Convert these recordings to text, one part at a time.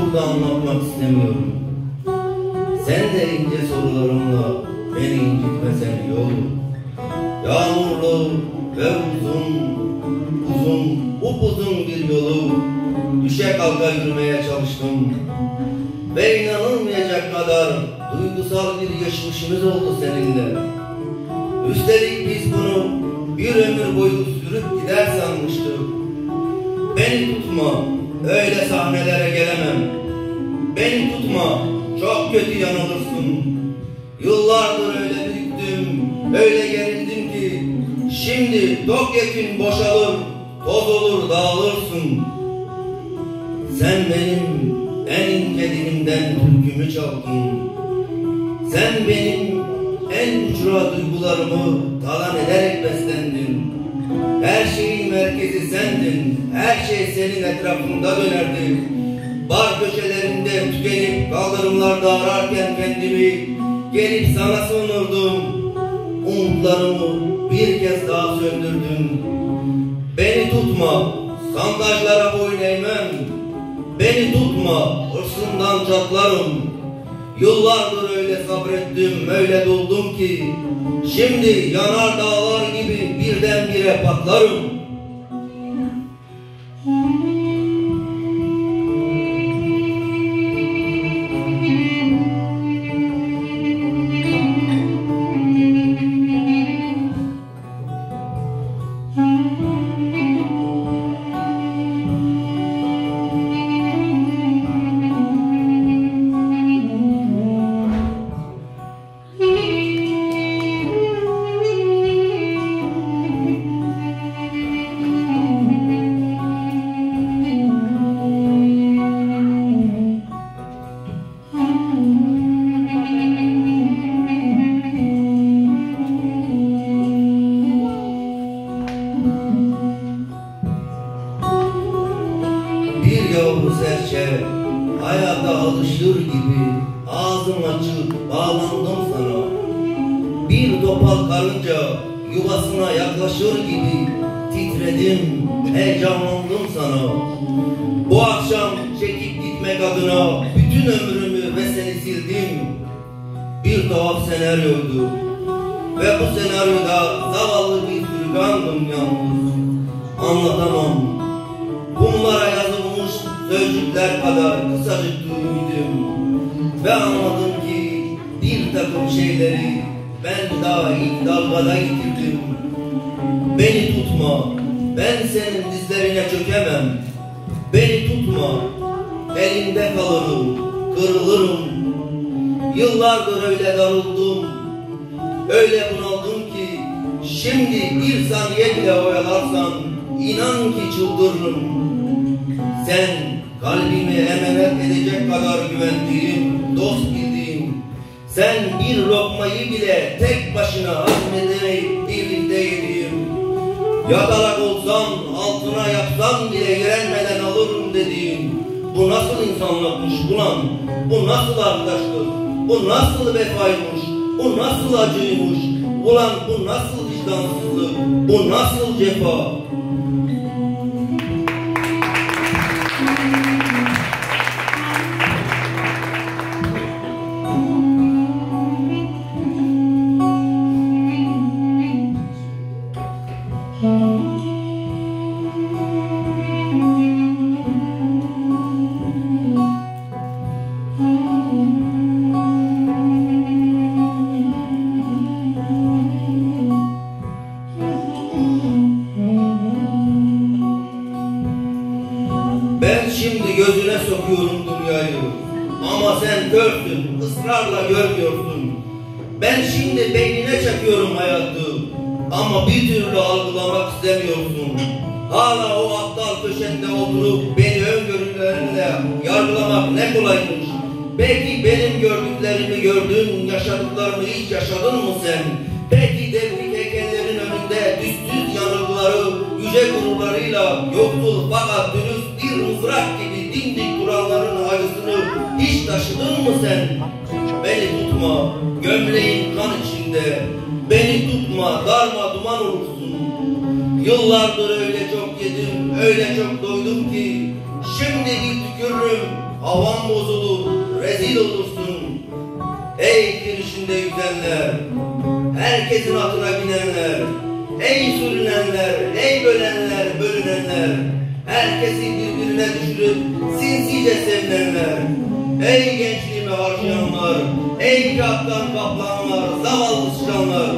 burada anlatmak istemiyorum. Sen de ince sorularınla beni incitmesen iyi olur. Yağmurlu ve uzun, uzun, upuzun bir yolu Düşe kalka yürümeye çalıştım. Ve inanılmayacak kadar duygusal bir geçmişimiz oldu seninle. Üstelik biz bunu bir ömür boyu sürüp gider sanmıştık. Beni tutma, öyle sahnelere gelemem. Beni tutma, çok kötü yanılırsın. Yıllardır öyle biriktim, öyle gerildim ki şimdi topyekun boşalır, toz olur dağılırsın. Sen benim en ince dilimden türkümü çaldın. Sen benim en uçra duygularımı talan ederek beslendin. Merkezi sendin, her şey senin etrafında dönerdi. Bar köşelerinde tükenip kaldırımlarda ararken kendimi gelip sana sığınırdım. Umutlarımı bir kez daha söndürdün. Beni tutma, sandajlara boyun eğmem. Beni tutma, hırsımdan çatlarım. Yıllardır öyle sabrettim, öyle doldum ki Şimdi yanar dağlar gibi birdenbire patlarım Bir hayata alışır gibi ağzım açık bağlandım sana. Bir topal karınca yuvasına yaklaşır gibi titredim, heyecanlandım sana. Bu akşam çekip gitmek adına bütün ömrümü ve seni sildim. Bir tuhaf senaryoydu ve bu senaryoda zavallı bir sürgandım yalnız. Anlatamam. Sözcükler kadar kısacık duydum ve anladım ki bir takım şeyleri ben daha ilk dalgada yitirdim. Beni tutma, ben senin dizlerine çökemem. Beni tutma, elinde kalırım, kırılırım. Yıllardır öyle darıldım, öyle bunaldım ki şimdi bir saniye bile oyalarsan inan ki çıldırırım. Sen kalbimi emanet edecek kadar güvendiğim, dost bildiğim, sen bir lokmayı bile tek başına hazmedemeyip birlikte yediğim, yatarak olsam, altına yapsam bile yerenmeden alırım dediğim, bu nasıl insanlıkmış ulan, bu nasıl arkadaşlık, bu nasıl vefaymış, bu nasıl acıymış, ulan bu nasıl vicdansızlık, bu nasıl cefa, Ama sen körsün, ısrarla görmüyorsun. Ben şimdi beynine çakıyorum hayatı. Ama bir türlü algılamak istemiyorsun. Hala o aptal köşende oturup beni öngörülerinle yargılamak ne kolaymış. Belki benim gördüklerimi gördün, yaşadıklarımı hiç yaşadın mı sen? Belki devrik heykellerin önünde düzsüz yanılgıları, yüce gururlarıyla yoksul fakat dürüst bir mızrak gibi dimdik sen? Beni tutma, gömleğin kan içinde. Beni tutma, darma duman olursun. Yıllardır öyle çok yedim, öyle çok doydum ki Şimdi bir tükürürüm, havan bozulur, rezil olursun. Ey girişinde yüzenler, herkesin atına binenler, ey sürünenler, ey bölenler, bölünenler, herkesi birbirine düşürüp sinsice sevinenler, ey gençliğimi harcayanlar, ey kağıttan kaplanlar, zavallı sıçanlar,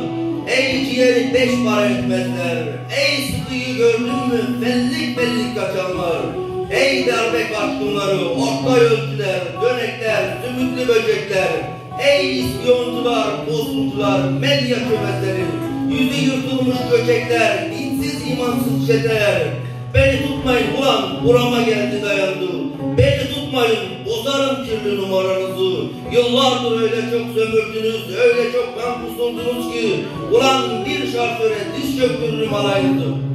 ey ciğeri beş para etmezler, ey sıkıyı gördün mü fellik fellik kaçanlar, ey darbe kartkunları, orta ölçüler, dönekler, zümrütlü böcekler, Ey ispiyoncular, bozguncular, medya kömezleri, yüzü yırtılmış göçekler, dinsiz imansız çeteler. Beni tutmayın ulan, burama geldi dayandı. Beni tutmayın, bozarım kirli numaranızı. Yıllardır öyle çok sömürdünüz, öyle çok kan kusurdunuz ki, ulan bir şartöre diz çöktürürüm alayınızı.